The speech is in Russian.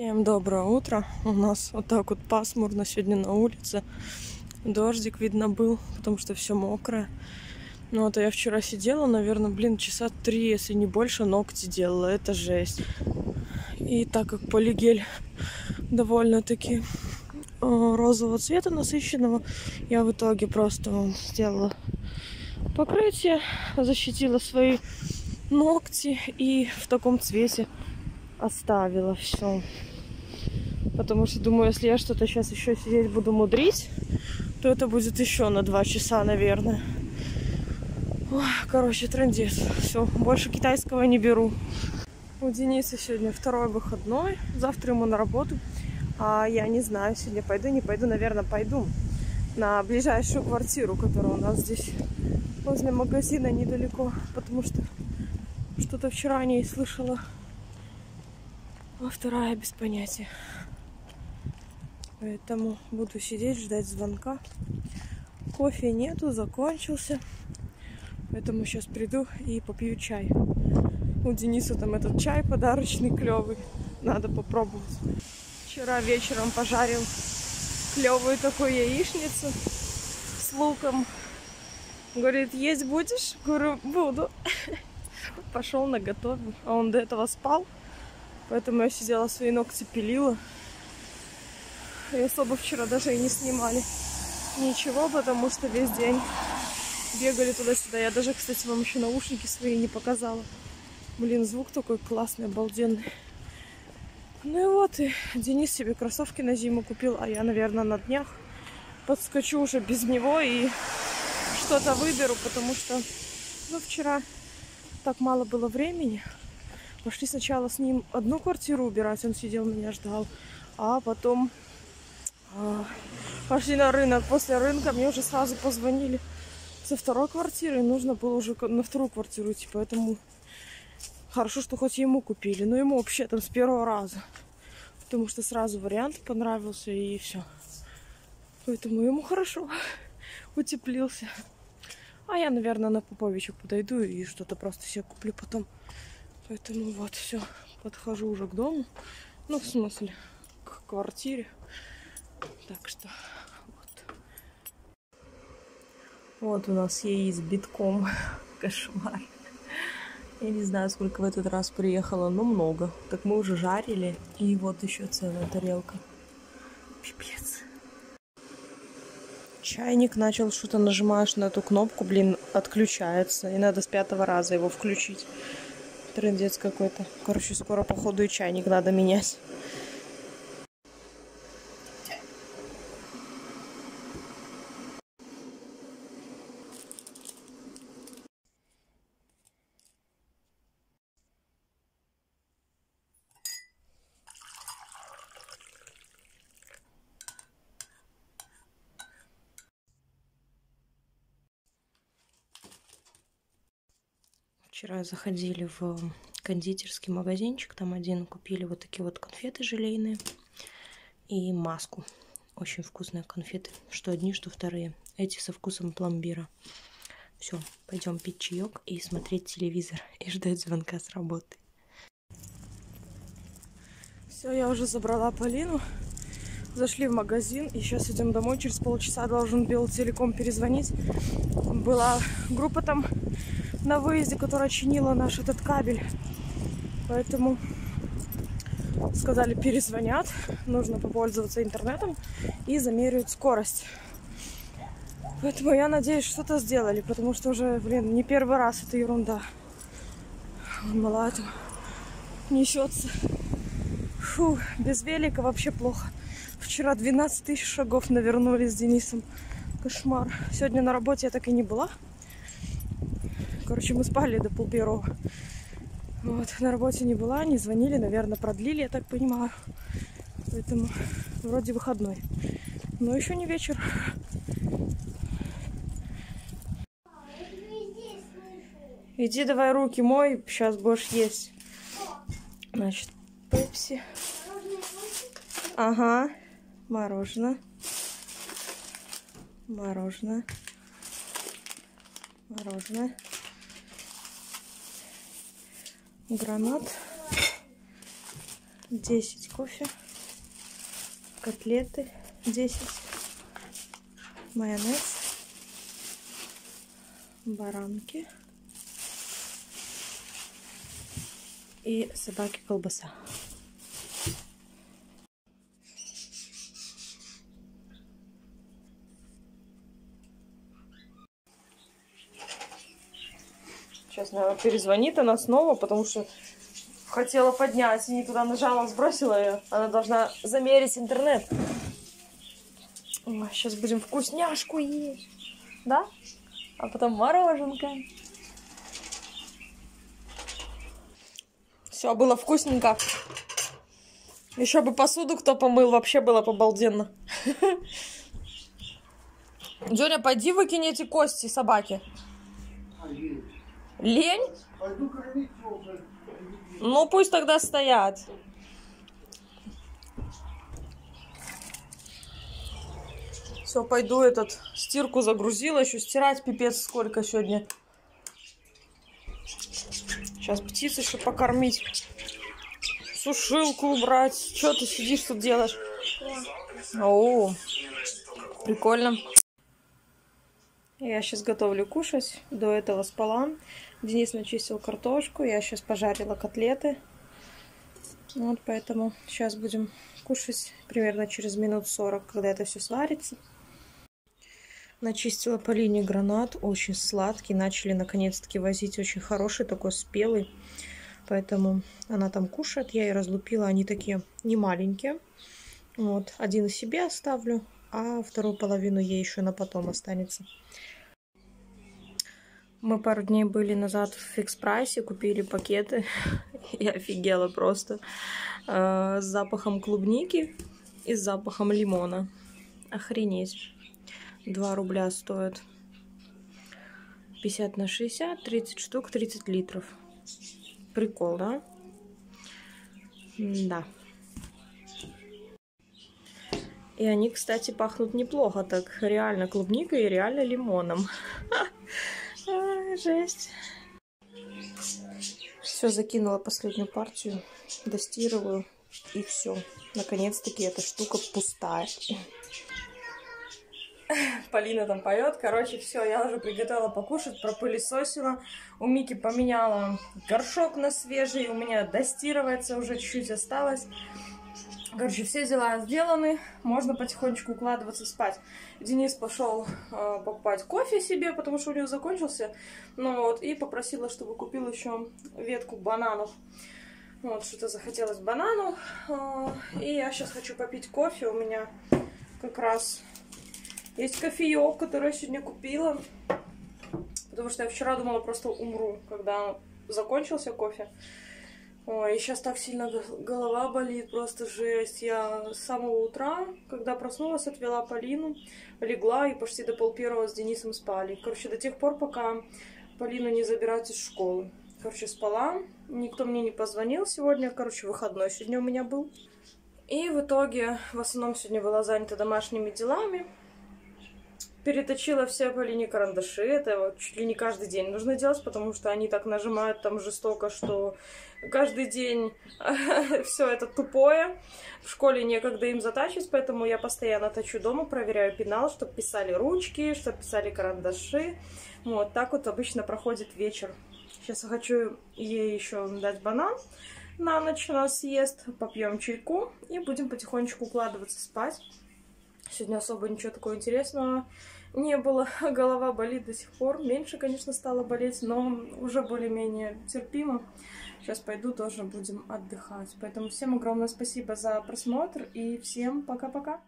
Всем доброе утро. У нас вот так вот пасмурно сегодня на улице. Дождик видно был, потому что все мокрое. Ну вот а я вчера сидела, наверное, блин, часа три, если не больше, ногти делала. Это жесть. И так как полигель довольно-таки э, розового цвета насыщенного, я в итоге просто сделала покрытие, защитила свои ногти и в таком цвете оставила все. Потому что думаю, если я что-то сейчас еще сидеть буду мудрить, то это будет еще на два часа, наверное. Ой, короче, трендец. Все, больше китайского не беру. У Дениса сегодня второй выходной. Завтра ему на работу. А я не знаю, сегодня пойду, не пойду. Наверное, пойду на ближайшую квартиру, которая у нас здесь возле магазина недалеко. Потому что что-то вчера о ней слышала. А вторая без понятия. Поэтому буду сидеть, ждать звонка. Кофе нету, закончился. Поэтому сейчас приду и попью чай. У Дениса там этот чай подарочный, клевый. Надо попробовать. Вчера вечером пожарил клевую такую яичницу с луком. Говорит, есть будешь? Говорю, буду. Пошел на готовил. А он до этого спал. Поэтому я сидела, свои ногти пилила. И особо вчера даже и не снимали ничего, потому что весь день бегали туда-сюда. Я даже, кстати, вам еще наушники свои не показала. Блин, звук такой классный, обалденный. Ну и вот, и Денис себе кроссовки на зиму купил, а я, наверное, на днях подскочу уже без него и что-то выберу, потому что, ну, вчера так мало было времени. Пошли сначала с ним одну квартиру убирать, он сидел, меня ждал, а потом пошли на рынок. После рынка мне уже сразу позвонили со второй квартиры, нужно было уже на вторую квартиру идти, поэтому хорошо, что хоть ему купили, но ему вообще там с первого раза, потому что сразу вариант понравился и все. Поэтому ему хорошо утеплился. А я, наверное, на Поповича подойду и что-то просто себе куплю потом. Поэтому вот, все, подхожу уже к дому. Ну, в смысле, к квартире. Так что вот. Вот у нас яиц битком. Кошмар. Я не знаю, сколько в этот раз приехало, но много. Так мы уже жарили. И вот еще целая тарелка. Пипец. Чайник начал что-то нажимаешь на эту кнопку, блин, отключается. И надо с пятого раза его включить. Трендец какой-то. Короче, скоро, походу, и чайник надо менять. Вчера заходили в кондитерский магазинчик, там один купили вот такие вот конфеты желейные и маску. Очень вкусные конфеты, что одни, что вторые. Эти со вкусом пломбира. Все, пойдем пить чаек и смотреть телевизор и ждать звонка с работы. Все, я уже забрала Полину. Зашли в магазин и сейчас идем домой. Через полчаса должен Белтелеком перезвонить. Была группа там на выезде, которая чинила наш этот кабель. Поэтому сказали, перезвонят, нужно попользоваться интернетом и замеряют скорость. Поэтому я надеюсь, что-то сделали, потому что уже, блин, не первый раз это ерунда. Там несется. Фу, без велика вообще плохо. Вчера 12 тысяч шагов навернули с Денисом. Кошмар. Сегодня на работе я так и не была. Короче, мы спали до пол первого. Вот, на работе не была, не звонили, наверное, продлили, я так понимаю. Поэтому вроде выходной. Но еще не вечер. Иди давай руки мой, сейчас будешь есть. Значит, пепси. Ага, мороженое. Мороженое. Мороженое гранат, 10 кофе, котлеты. 10, майонез, баранки. И собаки колбаса. Сейчас, наверное, перезвонит она снова, потому что хотела поднять и не туда нажала, сбросила ее. Она должна замерить интернет. Ой, сейчас будем вкусняшку есть. Да? А потом мороженка. Все, было вкусненько. Еще бы посуду кто помыл, вообще было побалденно. Джоня, пойди выкинь эти кости собаки. Лень? Ну, пусть тогда стоят. Все, пойду этот стирку загрузила, еще стирать пипец сколько сегодня. Сейчас птиц еще покормить. Сушилку убрать. Что ты сидишь тут делаешь? О, прикольно. Я сейчас готовлю кушать. До этого спала. Денис начистил картошку. Я сейчас пожарила котлеты. Вот поэтому сейчас будем кушать примерно через минут 40, когда это все сварится. Начистила по линии гранат. Очень сладкий. Начали наконец-таки возить. Очень хороший, такой спелый. Поэтому она там кушает. Я и разлупила. Они такие не маленькие. Вот. Один себе оставлю, а вторую половину ей еще на потом останется. Мы пару дней были назад в фикс прайсе, купили пакеты. Я офигела просто. Э, с запахом клубники и с запахом лимона. Охренеть. 2 рубля стоит. 50 на 60, 30 штук, 30 литров. Прикол, да? Да. И они, кстати, пахнут неплохо. Так реально клубникой и реально лимоном. жесть. Все, закинула последнюю партию, достирываю, и все. Наконец-таки эта штука пустая. Полина там поет. Короче, все, я уже приготовила покушать, пропылесосила. У Мики поменяла горшок на свежий. У меня достирывается, уже чуть-чуть осталось. Короче, все дела сделаны, можно потихонечку укладываться спать. Денис пошел э, покупать кофе себе, потому что у него закончился. Ну вот, и попросила, чтобы купил еще ветку бананов. Вот, что-то захотелось банану. Э, и я сейчас хочу попить кофе. У меня как раз есть кофеек, который я сегодня купила. Потому что я вчера думала, просто умру, когда закончился кофе. Ой, сейчас так сильно голова болит, просто жесть. Я с самого утра, когда проснулась, отвела Полину, легла и почти до пол первого с Денисом спали. Короче, до тех пор, пока Полину не забирать из школы. Короче, спала, никто мне не позвонил сегодня, короче, выходной сегодня у меня был. И в итоге, в основном сегодня была занята домашними делами переточила все по линии карандаши. Это вот чуть ли не каждый день нужно делать, потому что они так нажимают там жестоко, что каждый день все это тупое. В школе некогда им затачивать, поэтому я постоянно точу дома, проверяю пенал, чтобы писали ручки, чтобы писали карандаши. Вот так вот обычно проходит вечер. Сейчас я хочу ей еще дать банан на ночь у нас съест, попьем чайку и будем потихонечку укладываться спать. Сегодня особо ничего такого интересного не было. Голова болит до сих пор. Меньше, конечно, стало болеть, но уже более-менее терпимо. Сейчас пойду, тоже будем отдыхать. Поэтому всем огромное спасибо за просмотр и всем пока-пока.